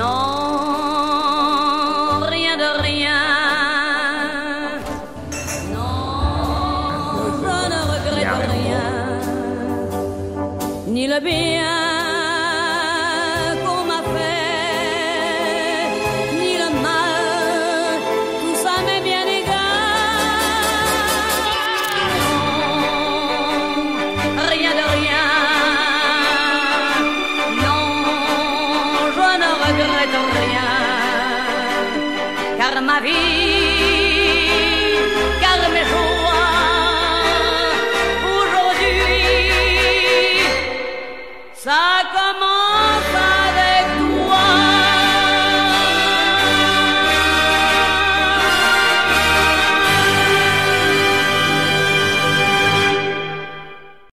Non, rien de rien. Non, je ne regrette rien. Ni le bien n'attend rien, car ma vie, car mes joies, aujourd'hui, ça commence.